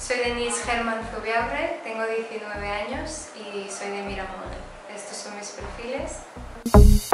Soy Denise Germán Zubiabre, tengo 19 años y soy de Miramón. Estos son mis perfiles.